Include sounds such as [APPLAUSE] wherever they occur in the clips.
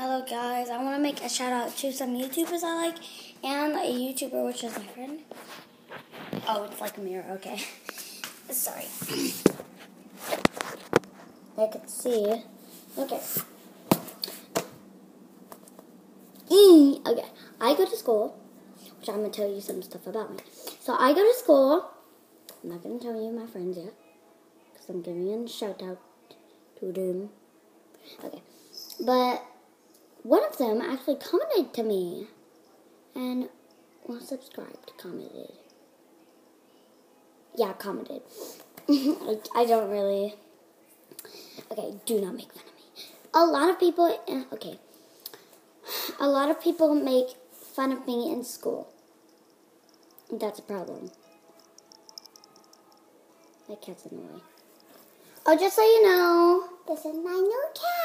Hello guys, I want to make a shout out to some YouTubers I like and a YouTuber which is my friend. Oh, it's like a mirror, okay. [LAUGHS] Sorry. [CLEARS THROAT] I can see. Okay. Okay, I go to school, which I'm going to tell you some stuff about me. So I go to school. I'm not going to tell you my friends yet, because I'm giving a shout out to them. Okay, but one of them actually commented to me, and well, subscribed, commented. Yeah, commented. [LAUGHS] I don't really. Okay, do not make fun of me. A lot of people. eh, Okay. A lot of people make fun of me in school. That's a problem. My cat's in the way. Oh, just so you know, this is my new cat.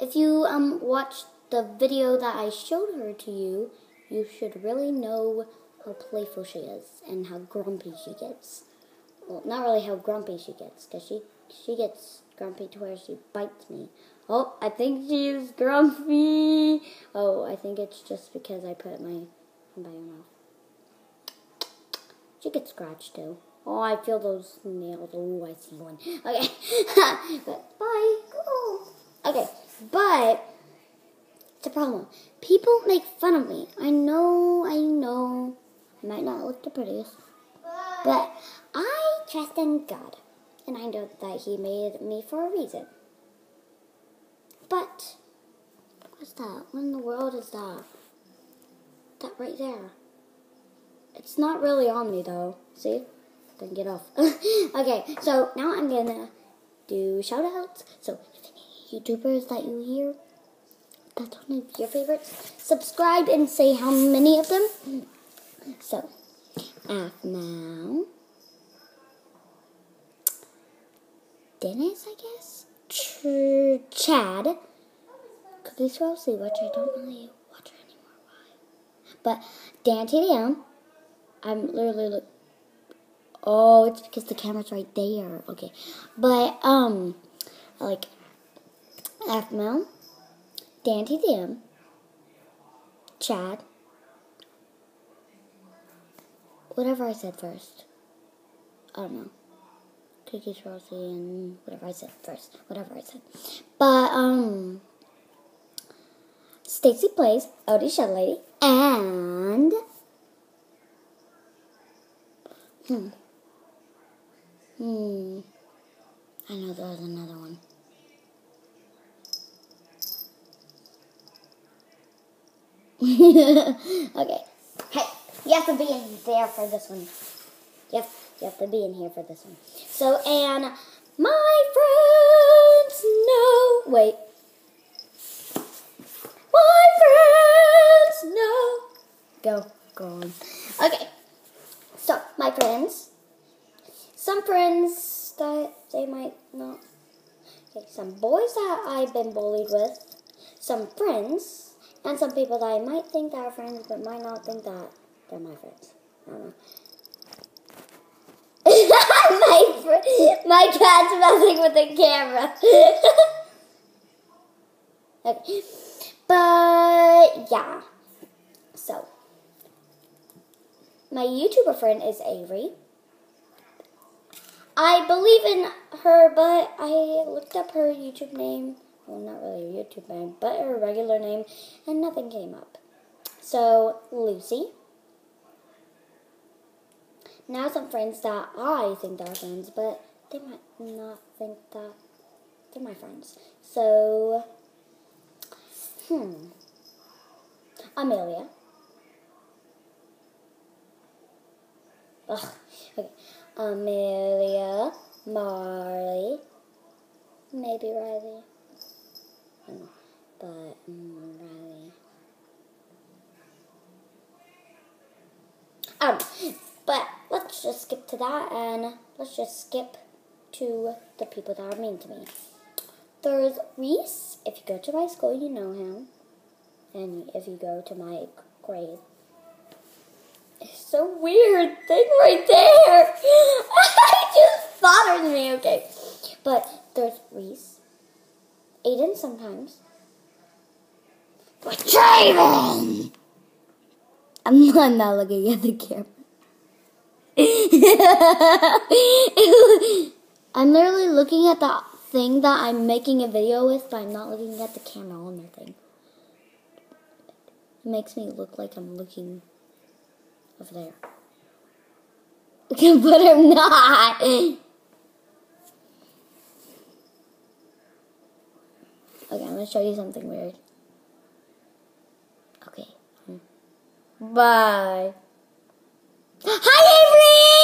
If you um watched the video that I showed her to you, you should really know how playful she is and how grumpy she gets. Well, not really how grumpy she gets, because she she gets grumpy to where she bites me. Oh, I think she's grumpy. Oh, I think it's just because I put my by her mouth. She gets scratched too. Oh, I feel those nails. Oh, I see one. Okay, [LAUGHS] but bye. Cool. Okay, but it's a problem. People make fun of me. I know. I know. I might not look the prettiest, but I trust in God, and I know that He made me for a reason. But what's that? What in the world is that? That right there. It's not really on me though. See? Then get off. [LAUGHS] okay, so now I'm gonna do shout outs. So if any YouTubers that you hear, that's one of your favorites, subscribe and say how many of them. So, Aphmau, Dennis, I guess, Ch- Chad, Cookies Rossi, which I don't really watch anymore. Why? But Dan TDM, I'm literally. Oh, it's because the camera's right there. Okay, but um, like Aphmau, Dan TDM, Chad, whatever I said first. I don't know. Cookies Rossi and whatever I said first. Whatever I said. But um Stacy plays Odie Shell Lady and Hmm. Hmm. I know there's another one. [LAUGHS] okay. Hey, you have to be in there for this one. Yep, you have to be in here for this one. So, and my friends know. Wait. My friends know. Go, go on. Okay. So, my friends. Some friends that they might not. Okay, some boys that I've been bullied with. Some friends. And some people that I might think that are friends, but might not think that they're my friends. I don't know. [LAUGHS] my fr- my cat's messing with the camera. [LAUGHS] okay. But yeah. So my YouTuber friend is Avery. I believe in her, but I looked up her YouTube name. Well, not really her YouTube name, but her regular name, and nothing came up. So, Lucy. Now some friends that I think are friends, but they might not think that they're my friends. So, hmm. Amelia. Ugh. Okay. Amelia, Marley, maybe Riley. Know. But, mm, Riley. I. But let's just skip to that and let's just skip to the people that are mean to me. There's Reese. If you go to my school, you know him. And if you go to my grade, it's a weird thing right there. [LAUGHS] I just bothers me, okay? But there's Reese. Aiden sometimes. But Draven! I'm not, not looking at the camera. [LAUGHS] I'm literally looking at the thing that I'm making a video with, but I'm not looking at the camera on the thing. It makes me look like I'm looking over there. [LAUGHS] but I'm not. Okay, I'm gonna show you something weird. Okay. Hmm. Bye. [GASPS] Hi, Avery!